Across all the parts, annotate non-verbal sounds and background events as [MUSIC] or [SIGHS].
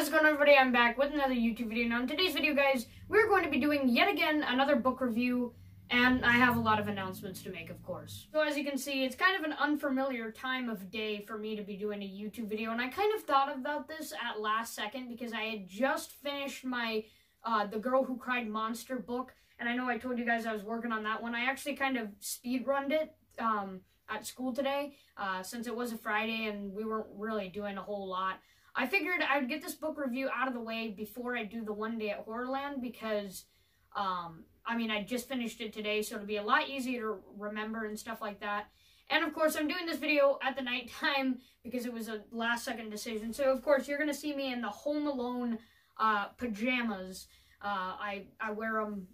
What is going on everybody? I'm back with another YouTube video. Now in today's video guys, we're going to be doing yet again another book review and I have a lot of announcements to make of course. So as you can see, it's kind of an unfamiliar time of day for me to be doing a YouTube video and I kind of thought about this at last second because I had just finished my uh, The Girl Who Cried Monster book and I know I told you guys I was working on that one. I actually kind of speed runned it um, at school today uh, since it was a Friday and we weren't really doing a whole lot. I figured I'd get this book review out of the way before I do the one day at Horrorland because, um, I mean, I just finished it today, so it'll be a lot easier to remember and stuff like that. And of course, I'm doing this video at the nighttime [LAUGHS] because it was a last second decision. So of course, you're gonna see me in the Home Alone uh, pajamas. Uh, I I wear them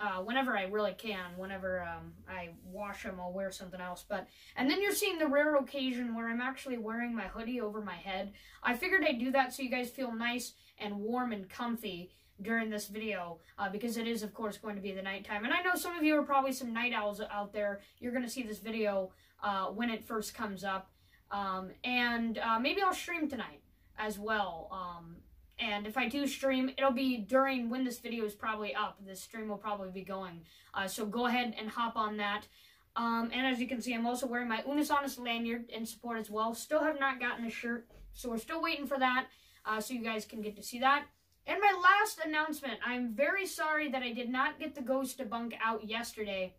uh, whenever I really can. Whenever um, I wash them, I'll wear something else. But and then you're seeing the rare occasion where I'm actually wearing my hoodie over my head. I figured I'd do that so you guys feel nice and warm and comfy during this video uh, because it is of course going to be the nighttime and I know some of you are probably some night owls out there you're going to see this video uh, when it first comes up um, and uh, maybe I'll stream tonight as well um, and if I do stream, it'll be during when this video is probably up. This stream will probably be going. Uh, so go ahead and hop on that. Um, and as you can see, I'm also wearing my Annus lanyard in support as well. Still have not gotten a shirt, so we're still waiting for that. Uh, so you guys can get to see that. And my last announcement, I'm very sorry that I did not get the Ghost Debunk out yesterday.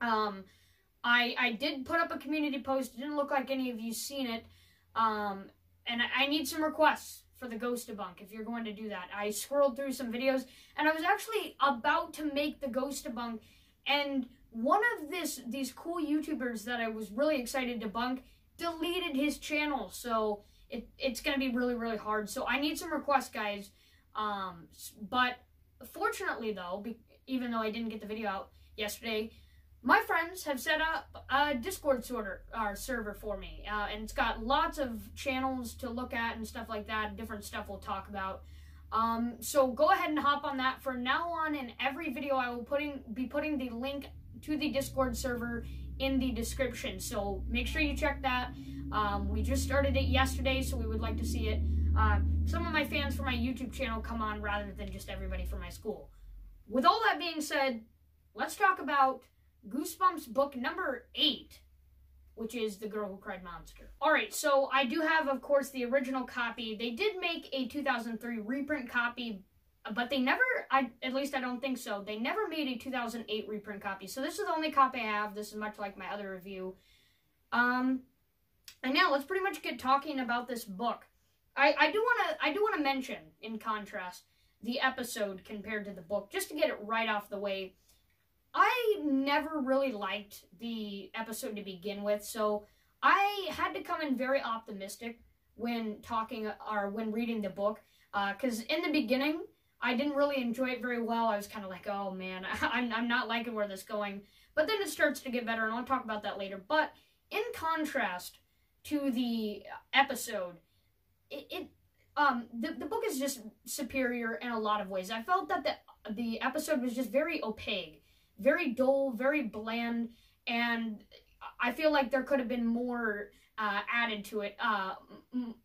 Um, I, I did put up a community post. It didn't look like any of you seen it. Um, and I, I need some requests for the ghost debunk if you're going to do that. I scrolled through some videos and I was actually about to make the ghost debunk and one of this these cool YouTubers that I was really excited to debunk deleted his channel. So it, it's going to be really, really hard. So I need some requests, guys. Um, but fortunately, though, be, even though I didn't get the video out yesterday, my friends have set up a Discord sorter, uh, server for me, uh, and it's got lots of channels to look at and stuff like that, different stuff we'll talk about. Um, so go ahead and hop on that. From now on, in every video, I will putting be putting the link to the Discord server in the description. So make sure you check that. Um, we just started it yesterday, so we would like to see it. Uh, some of my fans from my YouTube channel come on rather than just everybody from my school. With all that being said, let's talk about Goosebumps book number eight, which is The Girl Who Cried Monster. All right, so I do have, of course, the original copy. They did make a 2003 reprint copy, but they never, I at least I don't think so, they never made a 2008 reprint copy. So this is the only copy I have. This is much like my other review. Um, and now let's pretty much get talking about this book. I, I do want to I do want to mention, in contrast, the episode compared to the book, just to get it right off the way. I never really liked the episode to begin with, so I had to come in very optimistic when talking or when reading the book. Because uh, in the beginning, I didn't really enjoy it very well. I was kind of like, oh man, [LAUGHS] I'm, I'm not liking where this is going. But then it starts to get better, and I'll talk about that later. But in contrast to the episode, it, it um the, the book is just superior in a lot of ways. I felt that the the episode was just very opaque very dull, very bland, and I feel like there could have been more uh, added to it. Uh,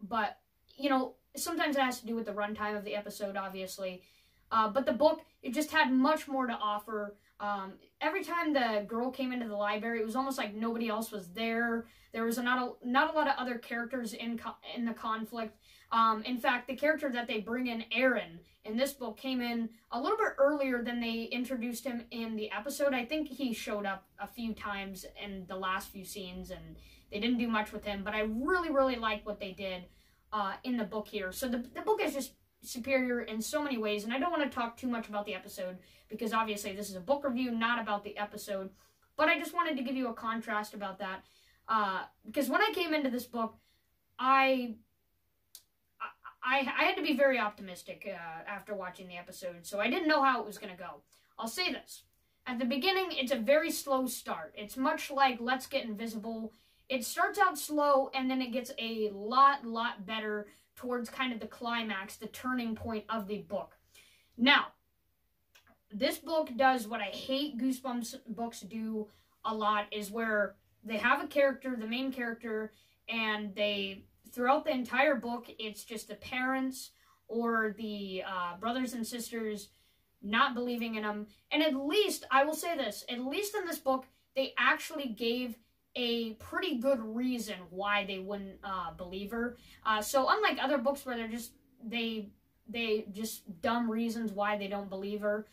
but you know, sometimes it has to do with the runtime of the episode, obviously. Uh, but the book, it just had much more to offer. Um, every time the girl came into the library, it was almost like nobody else was there. There was not a not a lot of other characters in in the conflict. Um, in fact, the character that they bring in, Aaron, in this book came in a little bit earlier than they introduced him in the episode. I think he showed up a few times in the last few scenes, and they didn't do much with him. But I really, really like what they did uh, in the book here. So the the book is just superior in so many ways, and I don't want to talk too much about the episode because obviously this is a book review, not about the episode. But I just wanted to give you a contrast about that. Uh, because when I came into this book, I, I, I had to be very optimistic uh, after watching the episode, so I didn't know how it was going to go. I'll say this. At the beginning, it's a very slow start. It's much like Let's Get Invisible. It starts out slow, and then it gets a lot, lot better towards kind of the climax, the turning point of the book. Now, this book does what I hate Goosebumps books do a lot, is where they have a character, the main character, and they throughout the entire book, it's just the parents or the uh, brothers and sisters not believing in them. And at least, I will say this, at least in this book, they actually gave a pretty good reason why they wouldn't uh, believe her. Uh, so unlike other books where they're just they they just dumb reasons why they don't believe her,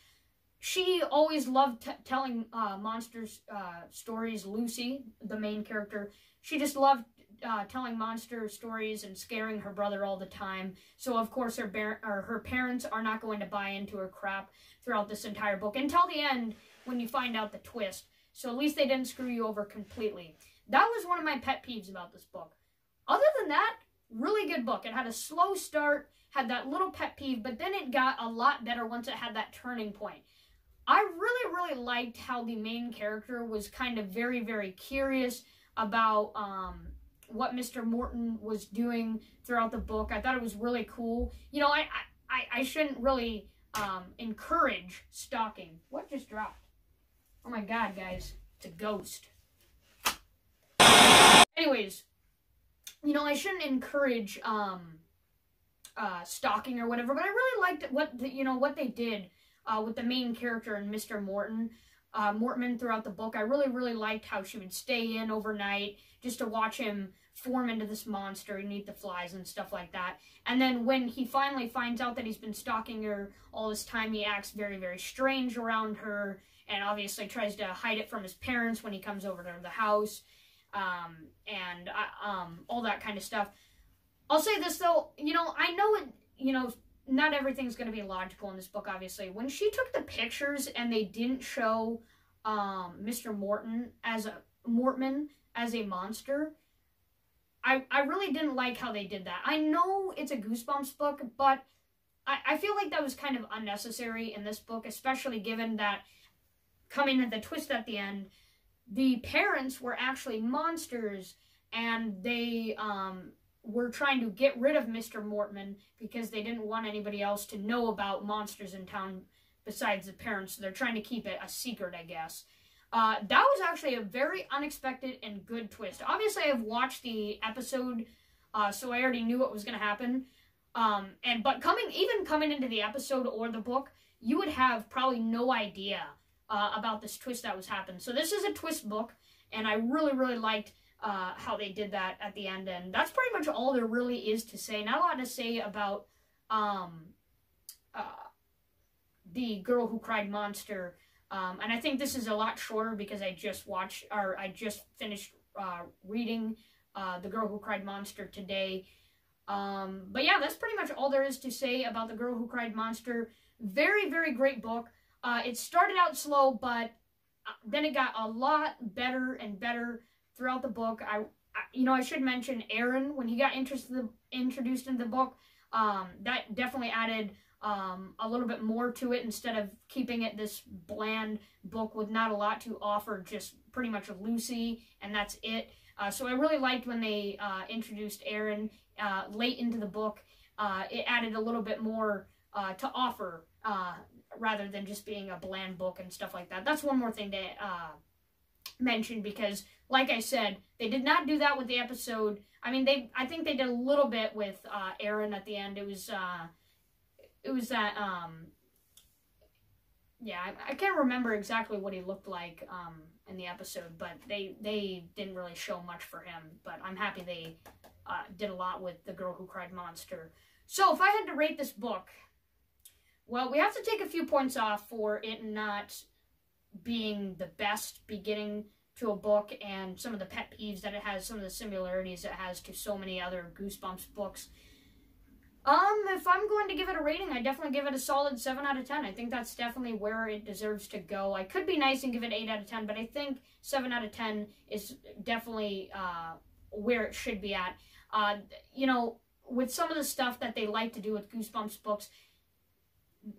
she always loved t- telling uh, monsters uh, stories. Lucy, the main character, she just loved uh, telling monster stories and scaring her brother all the time. So of course her bar- or her parents are not going to buy into her crap throughout this entire book until the end when you find out the twist. So at least they didn't screw you over completely. That was one of my pet peeves about this book. Other than that, really good book. It had a slow start, had that little pet peeve, but then it got a lot better once it had that turning point. I really, really liked how the main character was kind of very, very curious about um, what Mr. Morton was doing throughout the book. I thought it was really cool. You know, I I, I shouldn't really um, encourage stalking. What just dropped? Oh my god, guys. It's a ghost. Anyways, you know, I shouldn't encourage um, uh, stalking or whatever, but I really liked what the, you know what they did uh, with the main character and Mr. Morton. Uh, Mortman throughout the book. I really, really liked how she would stay in overnight just to watch him form into this monster and eat the flies and stuff like that. And then when he finally finds out that he's been stalking her all this time, he acts very, very strange around her and obviously tries to hide it from his parents when he comes over to the house um, and uh, um, all that kind of stuff. I'll say this though, you know, I know it, you know, not everything's going to be logical in this book, obviously. When she took the pictures and they didn't show um, Mr. Morton as a Mortman as a monster, I, I really didn't like how they did that. I know it's a Goosebumps book, but I, I feel like that was kind of unnecessary in this book, especially given that coming at the twist at the end, the parents were actually monsters and they um, were trying to get rid of Mr. Mortman because they didn't want anybody else to know about monsters in town besides the parents. So they're trying to keep it a secret, I guess. Uh, that was actually a very unexpected and good twist. Obviously, I've watched the episode, uh, so I already knew what was going to happen. Um, and but coming, even coming into the episode or the book, you would have probably no idea uh, about this twist that was happening. So this is a twist book, and I really, really liked uh, how they did that at the end. And that's pretty much all there really is to say. Not a lot to say about um, uh, the girl who cried monster. Um, and I think this is a lot shorter because I just watched or I just finished uh, reading uh, the girl who cried monster today. Um, but yeah, that's pretty much all there is to say about the girl who cried monster. Very, very great book. Uh, it started out slow, but uh, then it got a lot better and better throughout the book. I, I you know, I should mention Aaron when he got interested, introduced in the book. Um, that definitely added um, a little bit more to it instead of keeping it this bland book with not a lot to offer, just pretty much Lucy, and that's it. Uh, so I really liked when they uh, introduced Aaron uh, late into the book. Uh, it added a little bit more uh, to offer rather than just being a bland book and stuff like that. That's one more thing to uh, mention because, like I said, they did not do that with the episode. I mean, they I think they did a little bit with uh, Aaron at the end. It was uh, it was that um, yeah, I, I, can't remember exactly what he looked like um, in the episode, but they they didn't really show much for him. But I'm happy they uh, did a lot with the girl who cried monster. So if I had to rate this book, well, we have to take a few points off for it not being the best beginning to a book and some of the pet peeves that it has, some of the similarities it has to so many other Goosebumps books. Um, if I'm going to give it a rating, I definitely give it a solid 7 out of 10. I think that's definitely where it deserves to go. I could be nice and give it 8 out of 10, but I think 7 out of 10 is definitely uh, where it should be at. Uh, you know, with some of the stuff that they like to do with Goosebumps books,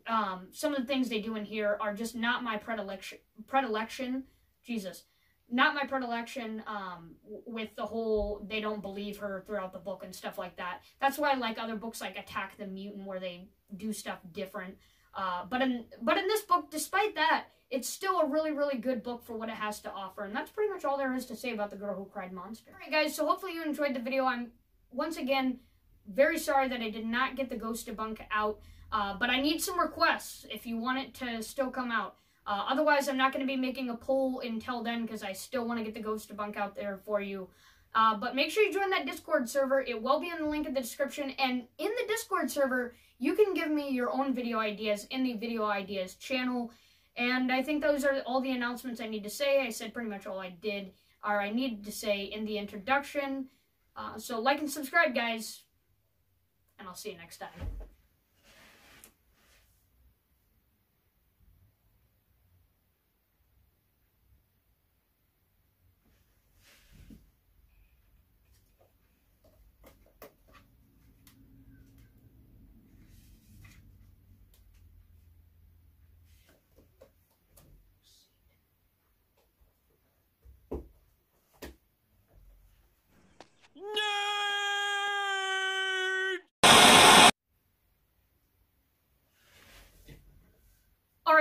um, some of the things they do in here are just not my predilection. Predilection, Jesus, not my predilection. Um, with the whole they don't believe her throughout the book and stuff like that. That's why I like other books like Attack the Mutant, where they do stuff different. Uh, but in but in this book, despite that, it's still a really really good book for what it has to offer, and that's pretty much all there is to say about the Girl Who Cried Monster. All right, guys. So hopefully you enjoyed the video. I'm once again very sorry that I did not get the Ghost Debunk out, uh, but I need some requests if you want it to still come out. Uh, otherwise, I'm not going to be making a poll until then because I still want to get the Ghost Debunk out there for you. Uh, but make sure you join that Discord server. It will be in the link in the description. And in the Discord server, you can give me your own video ideas in the video ideas channel. And I think those are all the announcements I need to say. I said pretty much all I did or I needed to say in the introduction. Uh, so like and subscribe, guys. And I'll see you next time.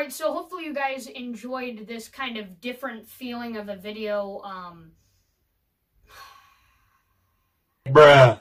Alright, so hopefully you guys enjoyed this kind of different feeling of a video. Um... [SIGHS] Bruh.